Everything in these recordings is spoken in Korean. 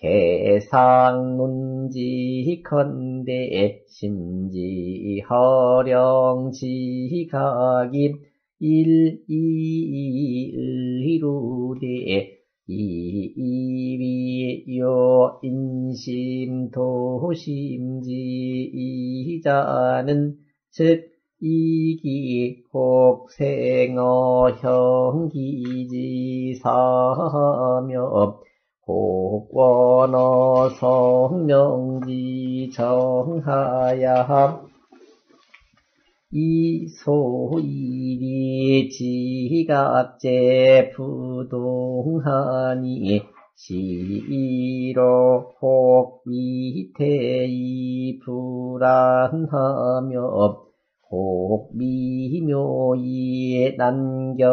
개상문지컨대 심지허령지각임 일이의루대 이위요 인심도심지이자는 즉 이기 곡생어 형기지사며 곡원어 성명지 정하야 이소이리 지각제 부동하니 시로 혹 위태이 불안하며 혹 미묘이 난견이라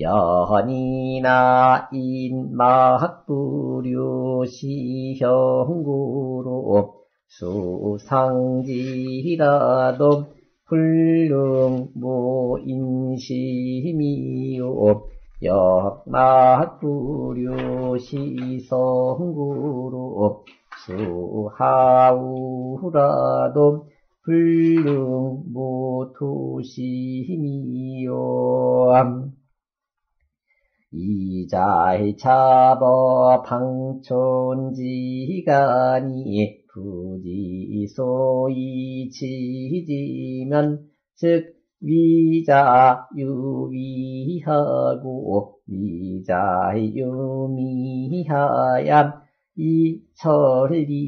연이나 인막부류 시형구로 수상지라도 훌륭무인심이요. 역막부류 시성구로 수하우라도 훌륭무투심이요 이자의 차버 방촌지간이 부지소이 지지면 즉 위자 유위하고 위자 유미하야 이철리지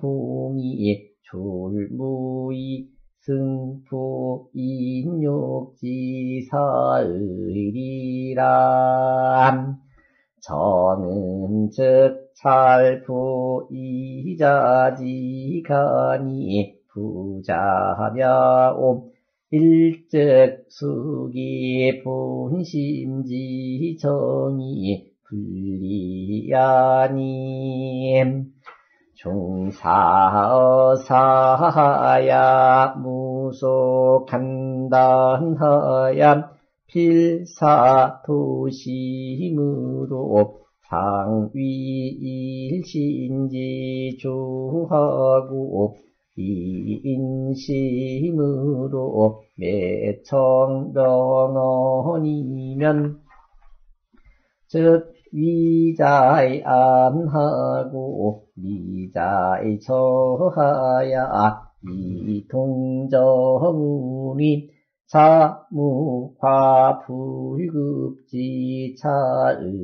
공이 졸무이 승부 인욕지사의리람 정은 즉 찰부 이자지가니 부자며옴. 일즉 수기 본심지 정이 불리하니 중사어사야 무속간단하야 필사도심으로 상위일신지 주하고 이인심으로 매청병원이면 즉 위자의 안하고 미자의 저하야 이동정운이 사무화 불급지 차의리람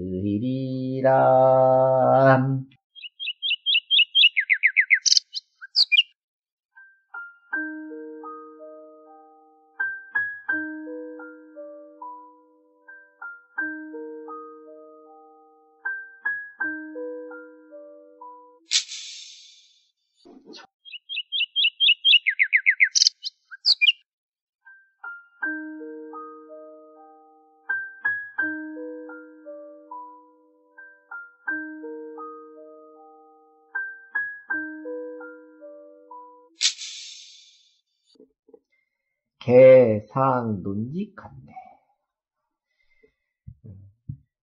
개상논직한데.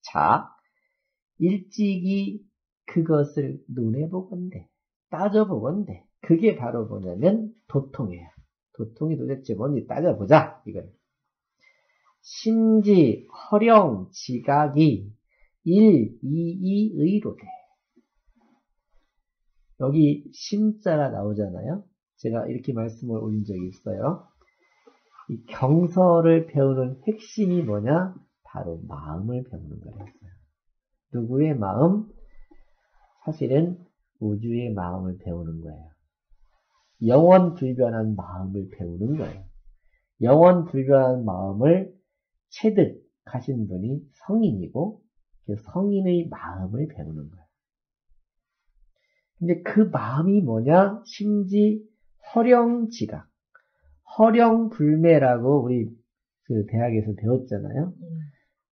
자, 일찍이 그것을 눈에 보건대, 따져보건대. 그게 바로 뭐냐면 도통이에요. 도통이 도대체 뭔지 따져보자. 이걸. 심지, 허령, 지각이 일, 이, 이, 의로돼. 여기 심자가 나오잖아요. 제가 이렇게 말씀을 올린 적이 있어요. 이 경서를 배우는 핵심이 뭐냐? 바로 마음을 배우는 거였어요. 누구의 마음? 사실은 우주의 마음을 배우는 거예요. 영원 불변한 마음을 배우는 거예요. 영원 불변한 마음을 체득하신 분이 성인이고 그 성인의 마음을 배우는 거예요. 근데 그 마음이 뭐냐? 심지 허령지각. 허령불매라고 우리 그 대학에서 배웠잖아요. 음.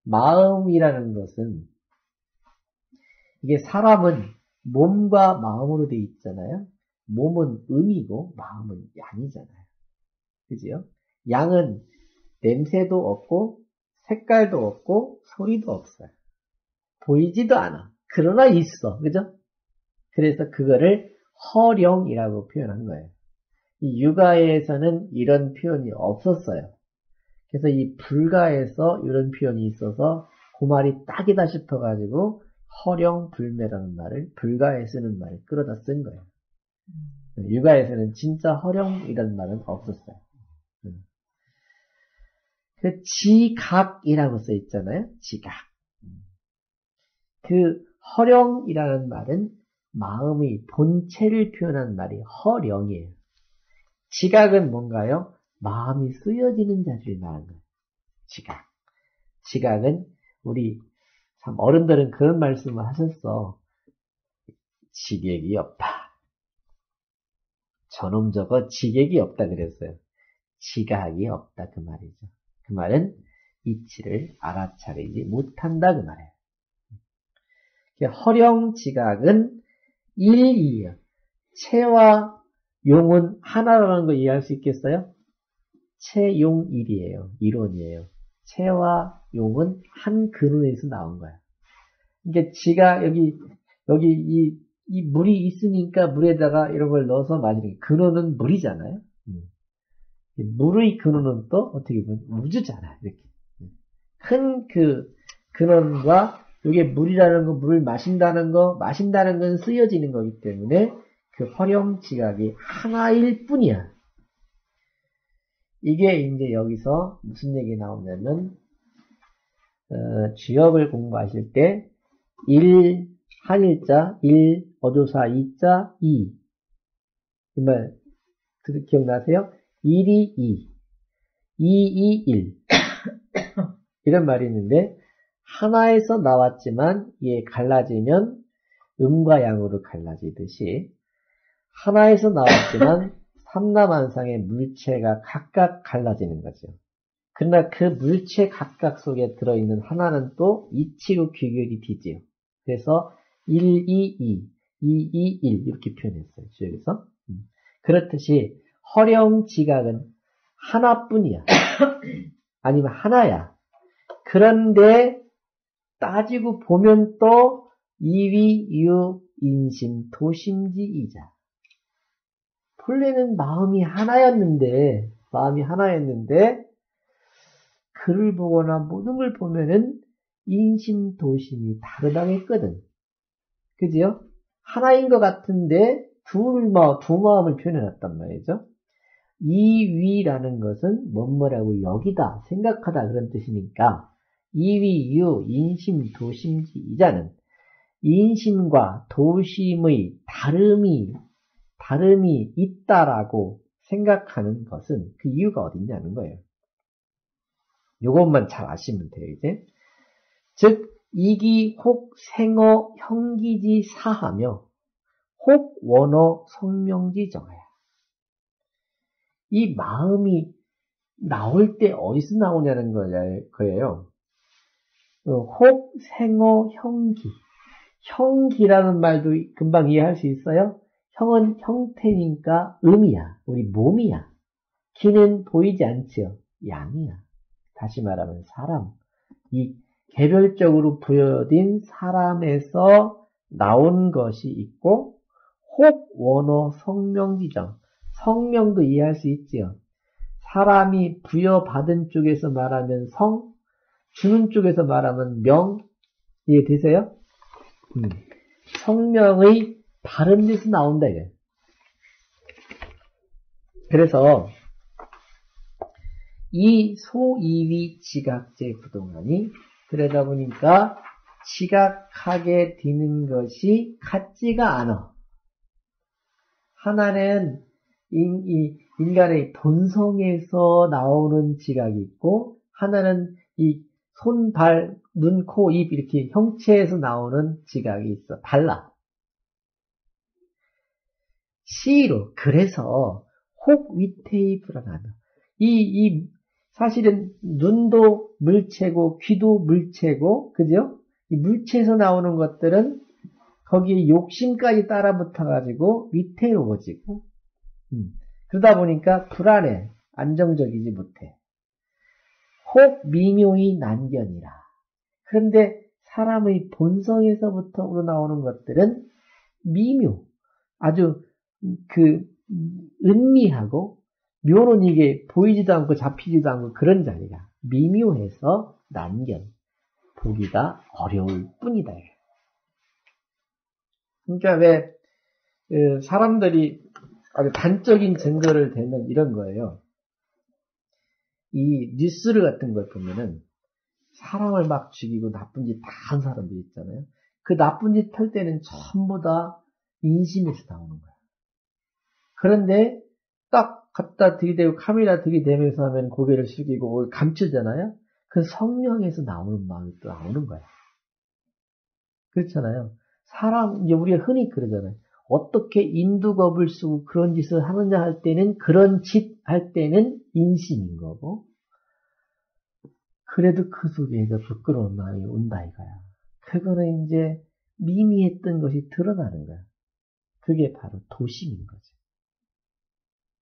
마음이라는 것은 이게 사람은 몸과 마음으로 돼 있잖아요. 몸은 음이고 마음은 양이잖아요. 그지요? 양은 냄새도 없고 색깔도 없고 소리도 없어요. 보이지도 않아. 그러나 있어. 그죠? 그래서 그거를 허령이라고 표현한 거예요. 이 육아에서는 이런 표현이 없었어요. 그래서 이 불가에서 이런 표현이 있어서 그 말이 딱이다 싶어가지고 허령 불매라는 말을 불가에 쓰는 말을 끌어다 쓴 거예요. 음. 육아에서는 진짜 허령이라는 말은 없었어요. 음. 그 지각이라고 써 있잖아요. 지각. 그 허령이라는 말은 마음의 본체를 표현한 말이 허령이에요. 지각은 뭔가요? 마음이 쓰여지는 자리를 말하는 거예요. 지각. 지각은 우리 참 어른들은 그런 말씀을 하셨어. 지객이 없다. 저놈 저거 지객이 없다 그랬어요. 지각이 없다 그 말이죠. 그 말은 이치를 알아차리지 못한다 그 말이에요. 허령 지각은 일이에요. 체와 용은 하나라는 거 이해할 수 있겠어요? 체용일이에요. 이론이에요. 체와 용은 한 근원에서 나온 거야. 그러니까 지가 여기 여기 이, 이 물이 있으니까 물에다가 이런 걸 넣어서 마시는 근원은 물이잖아요. 음. 물의 근원은 또 어떻게 보면 우주잖아. 이렇게 큰 그 근원과 이게 물이라는 거, 물을 마신다는 거, 마신다는 건 쓰여지는 거기 때문에 그 활용 지각이 하나일 뿐이야. 이게 이제 여기서 무슨 얘기 나오냐면 어, 주역을 공부하실 때 1, 한일자, 1, 어조사, 2자, 2. 정말 기억나세요? 1이 2, 2이 1. 이런 말이 있는데 하나에서 나왔지만 이에 갈라지면 음과 양으로 갈라지듯이 하나에서 나왔지만 삼남한상의 물체가 각각 갈라지는 거죠. 그러나 그 물체 각각 속에 들어있는 하나는 또 이치로 귀결이 되지요. 그래서 1, 2, 2, 2, 2, 1 이렇게 표현했어요. 주역에서. 음. 그렇듯이 허령 지각은 하나뿐이야. 아니면 하나야. 그런데 따지고 보면 또 이위, 유, 인심, 도심지이자. 본래는 마음이 하나였는데, 마음이 하나였는데, 글을 보거나 모든 걸 보면은 인심, 도심이 다르다고 했거든. 그지요? 하나인 것 같은데, 둘, 마, 두 마음을 표현해놨단 말이죠. 이위라는 것은 뭐뭐라고 여기다, 생각하다 그런 뜻이니까, 이위 유 인심 도심지 이자는 인심과 도심의 다름이 다름이 있다라고 생각하는 것은 그 이유가 어딨냐는 거예요. 이것만 잘 아시면 돼요, 이제. 즉, 이기 혹 생어 형기지 사하며 혹 원어 성명지 정하야. 이 마음이 나올 때 어디서 나오냐는 거예요. 어, 혹, 생어, 형기. 형기라는 말도 금방 이해할 수 있어요? 형은 형태니까 음이야. 우리 몸이야. 기는 보이지 않지요. 양이야. 다시 말하면 사람. 이 개별적으로 부여된 사람에서 나온 것이 있고 혹 원어 성명지정. 성명도 이해할 수 있지요. 사람이 부여받은 쪽에서 말하면 성, 주는 쪽에서 말하면 명 이해되세요? 음. 성명의 다른 데서 나온다 이게. 그래서 이 소이위 지각제 부동안이 그러다 보니까 지각하게 되는 것이 같지가 않아. 하나는 인, 간의 본성에서 나오는 지각이 있고 하나는 이 손, 발, 눈, 코, 입 이렇게 형체에서 나오는 지각이 있어. 달라. 시로 그래서 혹 위태이 불안하다. 이, 이 사실은 눈도 물체고 귀도 물체고 그죠? 이 물체에서 나오는 것들은 거기에 욕심까지 따라 붙어가지고 위태로워지고 음. 그러다 보니까 불안해 안정적이지 못해. 혹 미묘히 난견이라. 그런데 사람의 본성에서부터 우러나오는 것들은 미묘, 아주 그 은미하고 묘는 이게 보이지도 않고 잡히지도 않고 그런 자리가 미묘해서 난견, 보기가 어려울 뿐이다. 그러니까 왜그 사람들이 아주 단적인 증거를 대면 이런 거예요. 이 뉴스를 같은 걸 보면은 사람을 막 죽이고 나쁜 짓 다 한 사람들 있잖아요. 그 나쁜 짓 할 때는 전부 다 인심에서 나오는 거야. 그런데 딱 갖다 들이대고 카메라 들이대면서 하면 고개를 숙이고 감추잖아요. 그 성령에서 나오는 마음이 또 나오는 거야. 그렇잖아요. 사람, 이제 우리가 흔히 그러잖아요. 어떻게 인두겁을 쓰고 그런 짓을 하느냐 할 때는 그런 짓 할 때는 인심인 거고 그래도 그 속에서 부끄러운 마음이 온다 이거야. 그거는 이제 미미했던 것이 드러나는 거야. 그게 바로 도심인 거죠.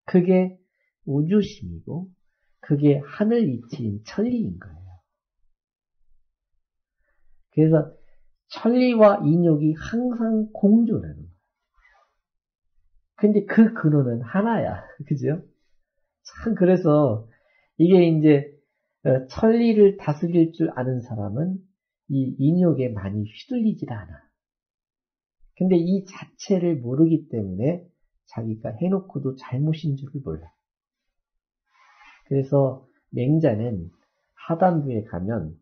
그게 우주심이고 그게 하늘 이치인 천리인 거예요. 그래서 천리와 인욕이 항상 공존하는 거예요. 근데 그 근원은 하나야. 그죠? 참, 그래서 이게 이제 어, 천리를 다스릴 줄 아는 사람은 이 인욕에 많이 휘둘리질 않아. 근데 이 자체를 모르기 때문에 자기가 해놓고도 잘못인 줄을 몰라. 그래서 맹자는 하단부에 가면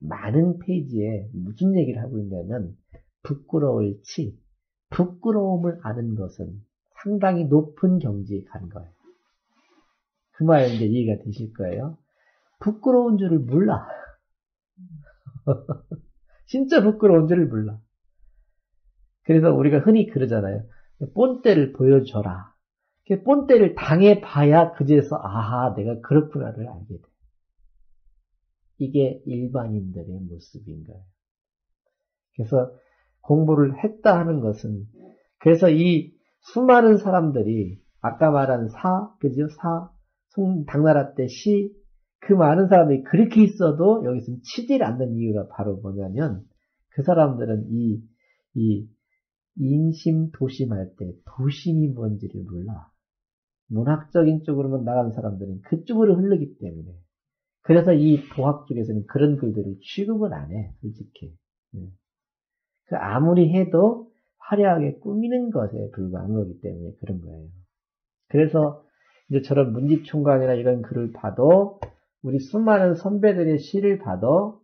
많은 페이지에 무슨 얘기를 하고 있냐면 부끄러울 치, 부끄러움을 아는 것은 상당히 높은 경지에 간 거예요. 그 말 이제 이해가 되실 거예요. 부끄러운 줄을 몰라. 진짜 부끄러운 줄을 몰라. 그래서 우리가 흔히 그러잖아요. 본때를 보여줘라. 본때를 당해봐야 그제서 아하 내가 그렇구나를 알게 돼. 이게 일반인들의 모습인 거예요. 그래서 공부를 했다 하는 것은 그래서 이 수많은 사람들이 아까 말한 사, 그죠? 사, 송, 당나라 때 시, 그 많은 사람들이 그렇게 있어도 여기서 치질 않는 이유가 바로 뭐냐면 그 사람들은 이, 이 인심 도심할 때 도심이 뭔지를 몰라. 문학적인 쪽으로만 나가는 사람들은 그쪽으로 흐르기 때문에. 그래서 이 도학 쪽에서는 그런 글들을 취급을 안 해, 솔직히. 예. 그 아무리 해도 화려하게 꾸미는 것에 불과한 거기 때문에 그런 거예요. 그래서 이제 저런 문지총각이나 이런 글을 봐도 우리 수많은 선배들의 시를 봐도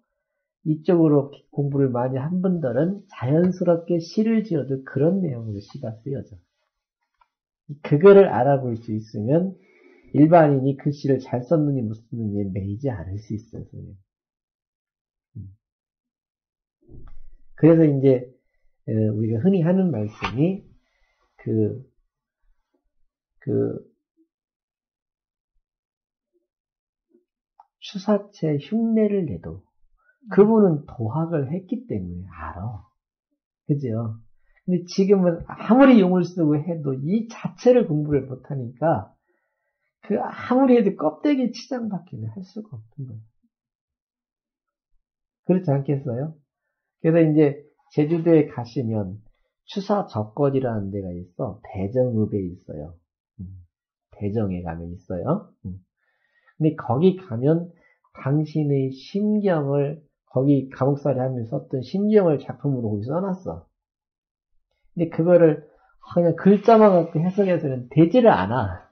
이쪽으로 공부를 많이 한 분들은 자연스럽게 시를 지어도 그런 내용으로 시가 쓰여져. 그거를 알아볼 수 있으면 일반인이 그 시를 잘 썼느니 못 썼느니에 매이지 않을 수 있어요. 음. 그래서 이제 우리가 흔히 하는 말씀이 그, 그, 추사체 흉내를 내도 그분은 도학을 했기 때문에 알아. 그죠? 근데 지금은 아무리 용을 쓰고 해도 이 자체를 공부를 못하니까 그 아무리 해도 껍데기 치장밖에 할 수가 없는 거예요. 그렇지 않겠어요? 그래서 이제 제주도에 가시면 추사 적거리라는 데가 있어 대정읍에 있어요. 음, 대정에 가면 있어요. 음. 근데 거기 가면 당신의 심경을 거기 감옥살이 하면서 썼던 심경을 작품으로 거기 써놨어. 근데 그거를 그냥 글자만 갖고 해석해서는 되지를 않아.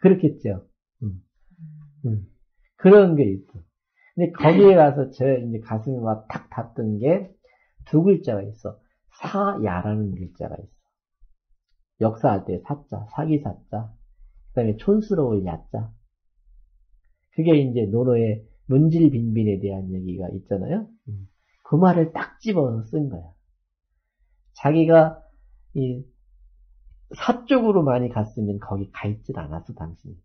그렇겠죠. 음. 음. 그런 게 있어. 근데 거기에 가서 제 이제 가슴이 막 탁 닿던 게 두 글자가 있어. 사야라는 글자가 있어. 역사할 때 사자, 사기 사자, 그 다음에 촌스러울 야자. 그게 이제 노노의 문질빈빈에 대한 얘기가 있잖아요. 음. 그 말을 딱 집어서 쓴 거야. 자기가 이 사쪽으로 많이 갔으면 거기 가 있질 않았어, 당신이.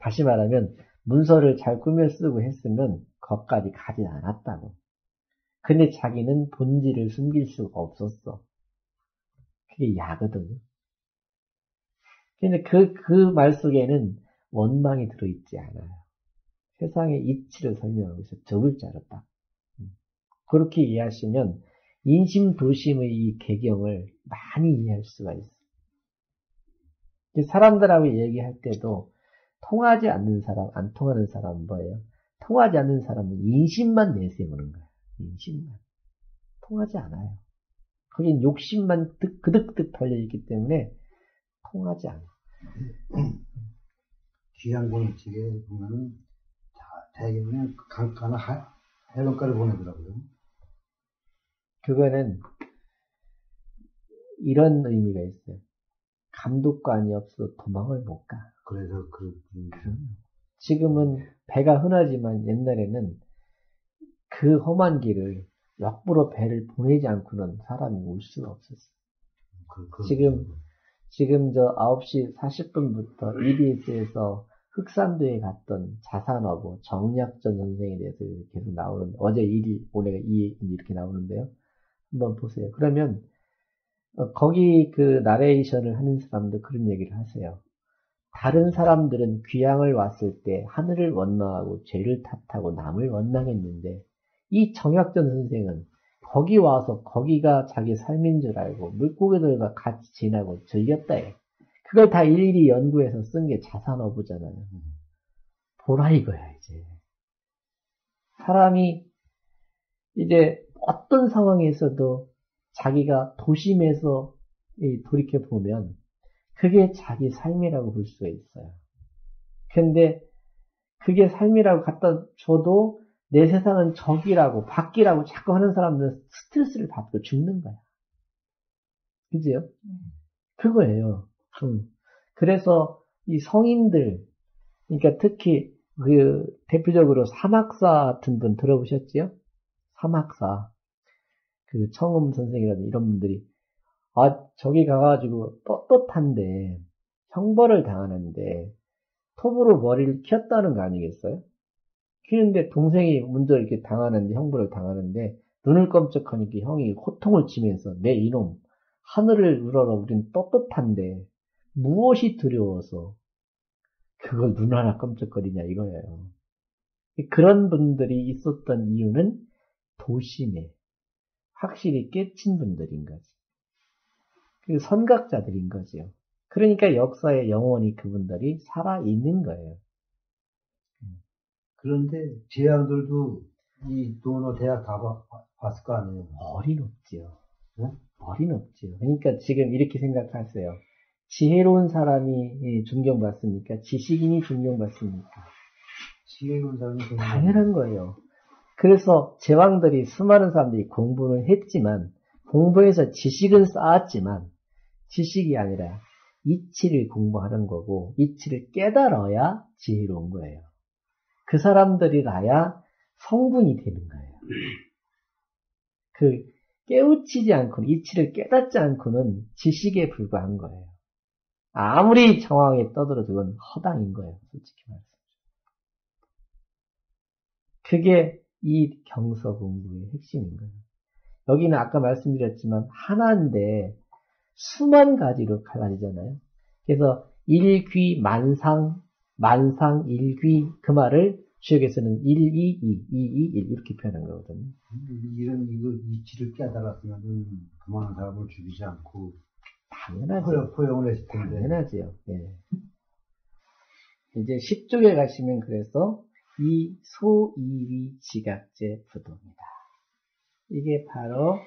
다시 말하면 문서를 잘 꾸며 쓰고 했으면 거기까지 가진 않았다고. 근데 자기는 본질을 숨길 수가 없었어. 그게 야거든. 근데 그, 그 말 속에는 원망이 들어있지 않아요. 세상의 이치를 설명하고 있어. 두 글자로 딱. 음. 그렇게 이해하시면 인심 도심의 이 개경을 많이 이해할 수가 있어요. 사람들하고 얘기할 때도 통하지 않는 사람, 안 통하는 사람은 뭐예요? 통하지 않는 사람은 인심만 내세우는 거예요. 인심만. 통하지 않아요. 거긴 욕심만 그득그득 달려있기 때문에 통하지 않아요. 귀한 책에 보면은 대개는 강가나 해변가를 보내더라고요. 그거는 이런 의미가 있어요. 감독관이 없어 도망을 못 가. 그래서 그, 음. 지금은 배가 흔하지만 옛날에는 그 험한 길을 역부로 배를 보내지 않고는 사람이 올 수가 없었어. 그, 그, 지금, 지금 저 9시 40분부터 EBS에서 흑산도에 갔던 자산어부 정약전 선생에 대해서 계속 나오는데, 어제 1일, 오늘가 2일 이렇게 나오는데요. 한번 보세요. 그러면, 어, 거기 그 나레이션을 하는 사람도 그런 얘기를 하세요. 다른 사람들은 귀향을 왔을 때 하늘을 원망하고 죄를 탓하고 남을 원망했는데 이 정약전 선생은 거기 와서 거기가 자기 삶인 줄 알고 물고기들과 같이 지나고 즐겼다 해. 그걸 다 일일이 연구해서 쓴 게 자산어부잖아요. 보라 이거야, 이제. 사람이 이제 어떤 상황에서도 자기가 도심에서 돌이켜보면 그게 자기 삶이라고 볼 수가 있어요. 근데 그게 삶이라고 갖다 줘도 내 세상은 적이라고 밖이라고 자꾸 하는 사람들은 스트레스를 받고 죽는 거야. 그지요? 그거예요. 음. 그래서 이 성인들, 그러니까 특히 그 대표적으로 사막사 같은 분 들어보셨지요? 사막사. 그 청음 선생이라든 이런 분들이 아, 저기 가가지고 떳떳한데, 형벌을 당하는데, 톱으로 머리를 켰다는 거 아니겠어요? 키는데 동생이 먼저 이렇게 당하는데, 형벌을 당하는데, 눈을 깜짝하니까 형이 호통을 치면서, 내 이놈, 하늘을 우러러 우린 떳떳한데, 무엇이 두려워서, 그걸 눈 하나 깜짝거리냐 이거예요. 그런 분들이 있었던 이유는 도심에 확실히 깨친 분들인 거지. 그 선각자들인 거지요. 그러니까 역사에 영원히 그분들이 살아있는 거예요. 그런데 제왕들도 이 노노 대학 다 봤을 거 아니에요? 어린 없지요. 네? 어린 없지요. 그러니까 지금 이렇게 생각하세요. 지혜로운 사람이 존경받습니까? 지식인이 존경받습니까? 지혜로운 사람이 당연한 거예요. 그래서 제왕들이 수많은 사람들이 공부를 했지만 공부해서 지식은 쌓았지만 지식이 아니라 이치를 공부하는 거고 이치를 깨달아야 지혜로운 거예요. 그 사람들이라야 성분이 되는 거예요. 그 깨우치지 않고는 이치를 깨닫지 않고는 지식에 불과한 거예요. 아무리 정황에 떠들어도 허당인 거예요. 솔직히 말해서. 그게 이 경서 공부의 핵심인 거예요. 여기는 아까 말씀드렸지만 하나인데 수만 가지로 갈라지잖아요. 그래서 일귀 만상, 만상 일귀 그 말을 주역에서는 1, 2, 2, 2, 2, 1 이렇게 표현한 거거든요. 이런 이거 이치를 깨달았으면 그만한 사람을 죽이지 않고 당연하죠. 포용, 포용을 했을 텐데. 당연하지요. 예. 이제 10쪽에 가시면 그래서 이 소이위 지각제 부도입니다. 이게 바로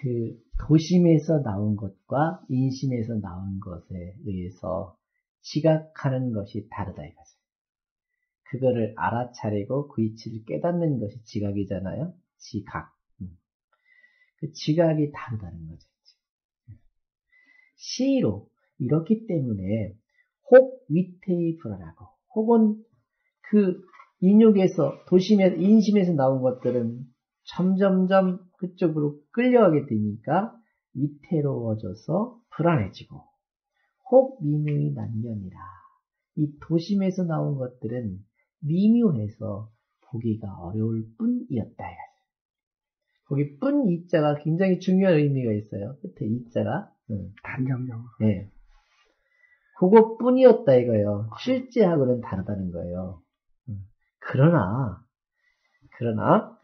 그 도심에서 나온 것과 인심에서 나온 것에 의해서 지각하는 것이 다르다 이거죠. 그거를 알아차리고 그 이치를 깨닫는 것이 지각이잖아요. 지각. 음. 그 지각이 다르다는 거죠. 시로 이렇기 때문에 혹 불안하고 혹은 그 인육에서 도심에서 인심에서 나온 것들은 점점점 그쪽으로 끌려가게 되니까 위태로워져서 불안해지고 혹 미묘히 난견이라 이 도심에서 나온 것들은 미묘해서 보기가 어려울 뿐이었다. 거기 뿐 이자가 굉장히 중요한 의미가 있어요. 끝에 이자가 응. 단정적. 네. 그것뿐이었다 이거예요. 실제하고는 다르다는 거예요. 그러나 그러나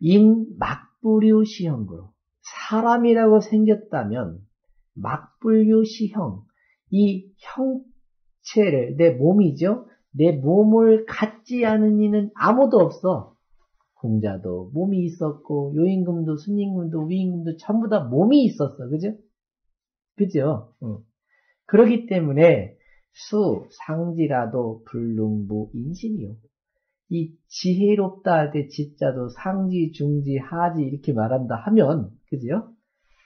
인 막부류 시형으로 사람이라고 생겼다면 막불류 시형 이 형체를 내 몸이죠. 내 몸을 갖지 않은 이는 아무도 없어. 공자도 몸이 있었고 요임금도 순임금도 위임금도 전부 다 몸이 있었어. 그죠? 그죠? 어. 그렇기 때문에 수 상지라도 불능부 인심이요. 이 지혜롭다 할 때 지자도 상지, 중지, 하지 이렇게 말한다 하면 그죠?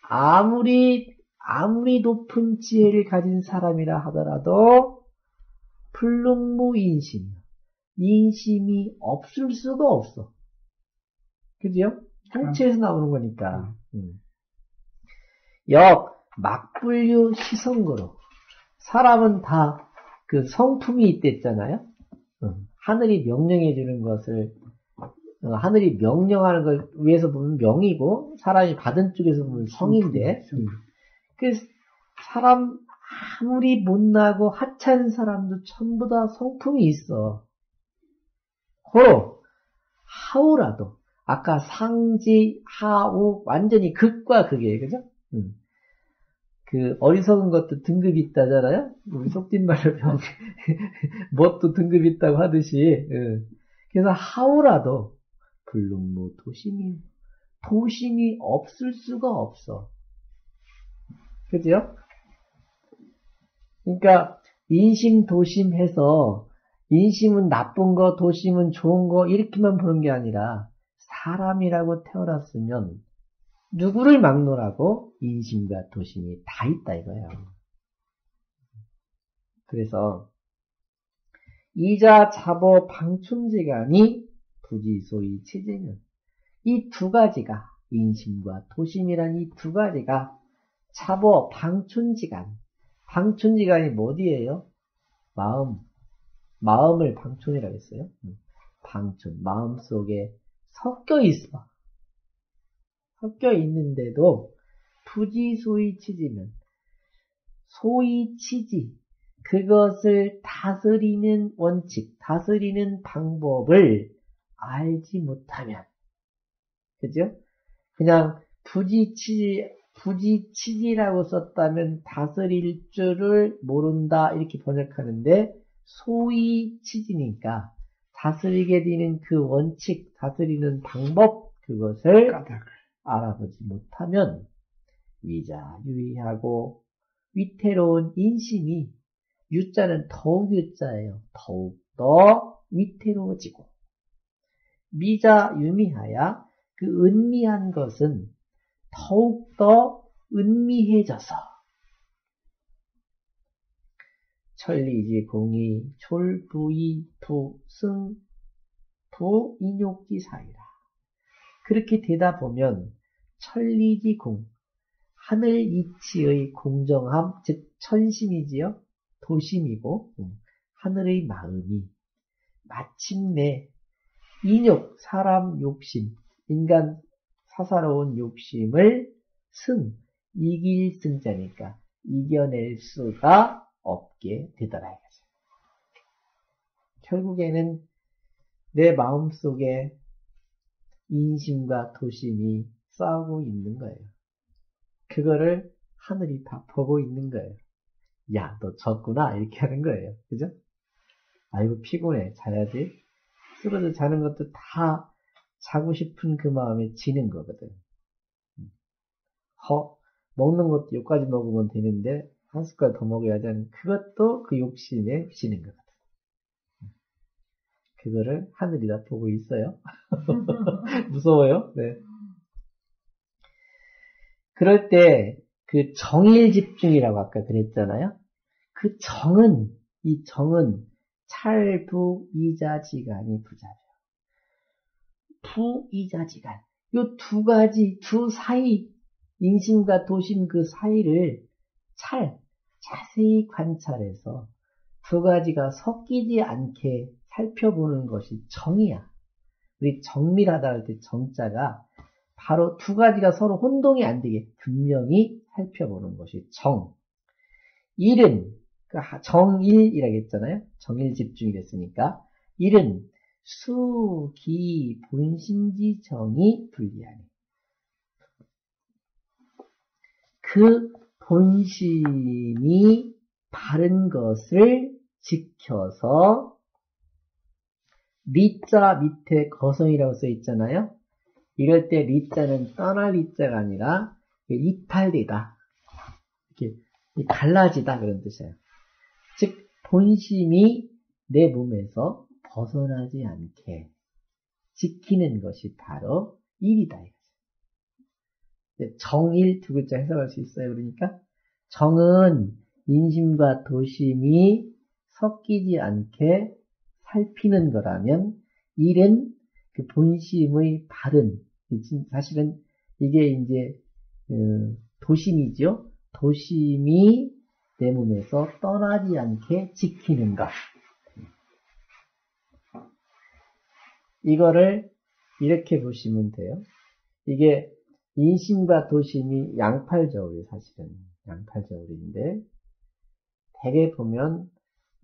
아무리 아무리 높은 지혜를 가진 사람이라 하더라도 불능무 인심 인심이 없을 수가 없어. 그죠? 형체에서 나오는 거니까. 음. 역 막불류 시성거로 사람은 다 그 성품이 있댔잖아요. 하늘이 명령해 주는 것을 어, 하늘이 명령하는 걸 위해서 보면 명이고 사람이 받은 쪽에서 보면 성인데 그 사람 아무리 못나고 하찮은 사람도 전부 다 성품이 있어. 호로 하우라도 아까 상지 하우 완전히 극과 극이에요, 그죠? 음. 그 어리석은 것도 등급이 있다잖아요. 우리 속된 말로 병 뭣도 등급이 있다고 하듯이 예. 그래서 하우라도 불능무 도심이 도심이 없을 수가 없어. 그죠? 그러니까 인심 도심해서 인심은 나쁜 거, 도심은 좋은 거 이렇게만 보는 게 아니라 사람이라고 태어났으면 누구를 막론하고 인심과 도심이 다 있다 이거예요. 그래서 이자 자보 방춘지간이 부지소이 체제는 이 두 가지가 인심과 도심이란 이 두 가지가 자보 방춘지간 방춘지간이 뭐디예요? 마음 마음을 방춘이라고 했어요. 방춘 마음 속에 섞여 있어. 섞여 있는데도 부지소위 치지는 소위 치지 그것을 다스리는 원칙, 다스리는 방법을 알지 못하면 그죠? 그냥 부지치지 부지치지라고 썼다면 다스릴 줄을 모른다 이렇게 번역하는데 소위 치지니까 다스리게 되는 그 원칙, 다스리는 방법 그것을 까닭을. 알아보지 못하면 위자 유의하고 위태로운 인심이 유자는 더욱 유자예요. 더욱 더 위태로워지고. 미자 유미하야 그 은미한 것은 더욱 더 은미해져서. 천리지 공이 졸부이 부승 부인욕지 사이라. 그렇게 되다 보면 천리지 공, 하늘 이치의 공정함, 즉 천심이지요. 도심이고 음, 하늘의 마음이 마침내 인욕, 사람 욕심, 인간 사사로운 욕심을 승, 이길 승자니까 이겨낼 수가 없게 되더라. 결국에는 내 마음속에 인심과 도심이 싸우고 있는 거예요. 그거를 하늘이 다 보고 있는 거예요. 야, 너 졌구나. 이렇게 하는 거예요. 그죠? 아이고, 피곤해. 자야지. 쓰러져 자는 것도 다 자고 싶은 그 마음에 지는 거거든. 허, 먹는 것도 여기까지 먹으면 되는데, 한 숟갈 더 먹어야지 하는 그것도 그 욕심에 지는 거거든. 그거를 하늘이 다 보고 있어요. 무서워요? 네. 그럴 때 그 정일 집중이라고 아까 그랬잖아요. 그 정은 이 정은 찰부 이자지간이 부자죠. 부 이자지간 요 두 가지 두 사이 인심과 도심 그 사이를 찰 자세히 관찰해서 두 가지가 섞이지 않게 살펴보는 것이 정이야. 우리 정밀하다 할 때 정자가 바로 두 가지가 서로 혼동이 안 되게 분명히 살펴보는 것이 정. 일은 그 정일이라고 했잖아요. 정일 집중이 됐으니까 일은 수, 기, 본심지, 정이 불리하니. 그 본심이 바른 것을 지켜서 리자 밑에 거성이라고 써 있잖아요. 이럴 때 리자는 떠날 리자가 아니라 이탈되다. 이렇게 갈라지다 그런 뜻이에요. 즉 본심이 내 몸에서 벗어나지 않게 지키는 것이 바로 일이다. 정일 두 글자 해석할 수 있어요. 그러니까 정은 인심과 도심이 섞이지 않게 살피는 거라면 일은 그 본심의 바른 사실은 이게 이제 어, 도심이죠. 도심이 내 몸에서 떠나지 않게 지키는 것. 이거를 이렇게 보시면 돼요. 이게 인심과 도심이 양팔저울이 사실은 양팔저울인데 대개 보면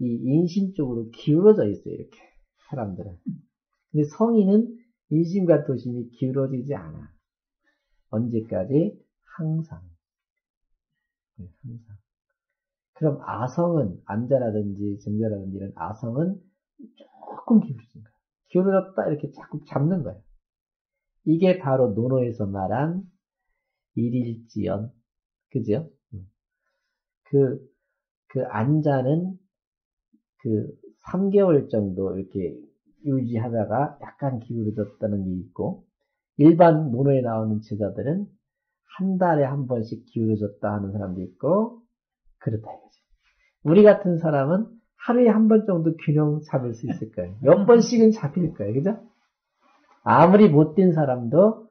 이 인심 쪽으로 기울어져 있어요 이렇게 사람들은 근데 성인은 인심과 도심이 기울어지지 않아. 언제까지? 항상. 네, 항상. 그럼 아성은 암자라든지 증자라든지 이런 아성은 조금 기울어진 거야. 기울어졌다 이렇게 자꾸 잡는 거야. 이게 바로 노노에서 말한 일일지연. 그죠? 그, 그 안자는 그 3개월 정도 이렇게 유지하다가 약간 기울어졌다는 게 있고, 일반 노노에 나오는 제자들은 한 달에 한 번씩 기울어졌다 하는 사람도 있고, 그렇다 이거지. 우리 같은 사람은 하루에 한 번 정도 균형 잡을 수 있을 거예요. 몇 번씩은 잡힐 거예요. 그죠? 아무리 못된 사람도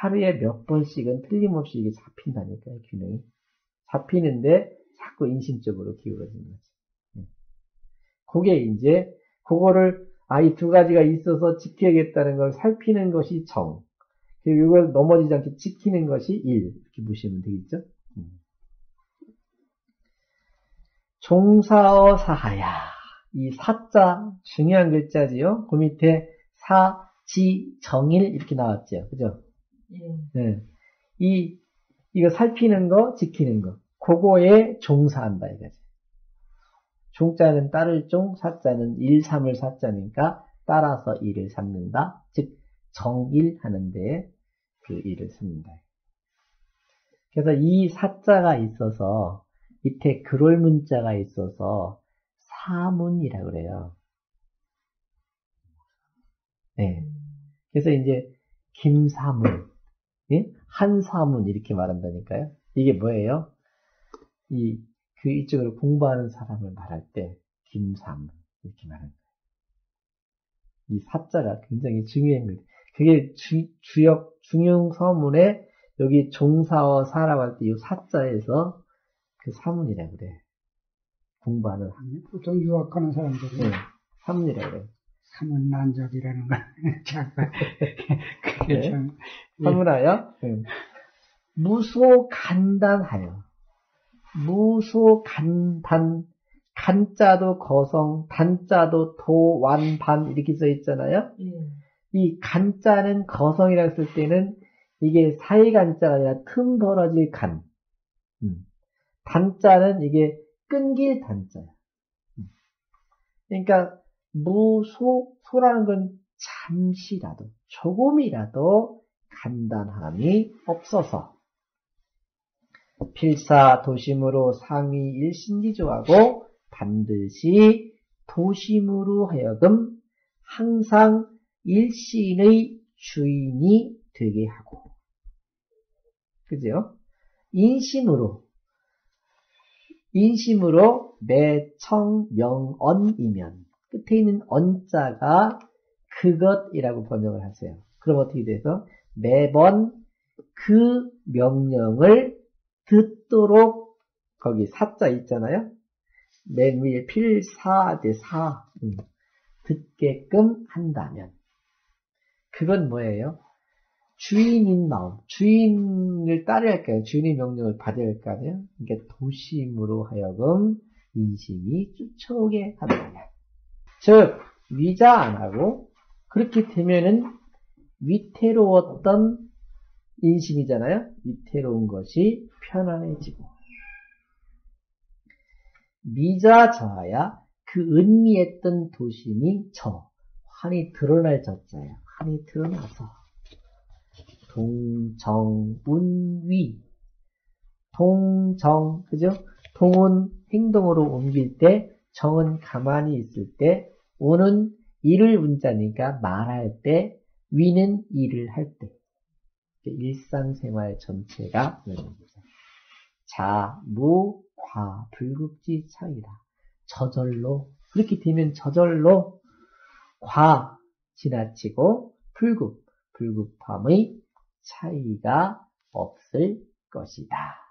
하루에 몇 번씩은 틀림없이 이게 잡힌다니까요, 균형이. 잡히는데 자꾸 인심적으로 기울어지는 거지. 네. 그게 이제, 그거를, 아, 이 두 가지가 있어서 지켜야겠다는 걸 살피는 것이 정. 그리고 이걸 넘어지지 않게 지키는 것이 일. 이렇게 보시면 되겠죠? 음. 종사어 사하야. 이 사자, 중요한 글자지요? 그 밑에 사, 지, 정일 이렇게 나왔죠. 그죠? 예. 네. 이, 이거 살피는 거, 지키는 거. 그거에 종사한다 이거지. 종자는 따를 종, 사자는 일, 삼을 사자니까 따라서 일을 삼는다. 즉, 정일 하는데 그 일을 삼는다. 그래서 이 사자가 있어서 밑에 그롤 문자가 있어서 사문이라 고 그래요. 네. 그래서 이제 김사문, 예? 한사문 이렇게 말한다니까요. 이게 뭐예요? 이 그 이쪽으로 공부하는 사람을 말할 때 김사문 이렇게 말하는 거예요. 이 사자가 굉장히 중요한 거예요. 그게 주, 주역 중용 서문에 여기 종사어 사라고 할 때 이 사자에서 그 사문이라고 그래. 공부하는 보통 유학하는 사람들이 네, 사문이라고 그래. 삼은 난적이라는 걸 자꾸 그게 네. 참 사문하여 네. 무소 간단하여 무소 간단 간자도 거성 단자도 도완반 이렇게 써 있잖아요. 이 간자는 거성이라고 쓸 때는 이게 사이간자가 아니라 틈 벌어질 간. 음. 단자는 이게 끈길 단자야. 음. 그러니까 무소, 소라는 건 잠시라도, 조금이라도 간단함이 없어서 필사 도심으로 상위 일신기조하고 반드시 도심으로 하여금 항상 일신의 주인이 되게 하고 그죠? 인심으로 인심으로 매청명언이면 끝에 있는 언자가 그것이라고 번역을 하세요. 그럼 어떻게 돼서 매번 그 명령을 듣도록 거기 사자 있잖아요. 맨 위에 필사 대 사 음, 듣게끔 한다면 그건 뭐예요? 주인인 마음, 주인을 따라야 할까요? 주인의 명령을 받아야 할까요? 그러니까 도심으로 하여금 인심이 쫓아오게 한다면 즉 위자 안 하고 그렇게 되면은 위태로웠던 인심이잖아요. 위태로운 것이 편안해지고 미자 저하야 그 은미했던 도심이 저 환이 드러날 저자야. 환이 드러나서 동정운위 동정 그죠? 동은 행동으로 옮길 때 정은 가만히 있을 때 운은 일을 운자니까 말할 때 위는 일을 할 때. 일상생활 전체가 자, 무, 과, 불급지 차이다. 저절로 그렇게 되면 저절로 과 지나치고 불급, 불급함의 차이가 없을 것이다.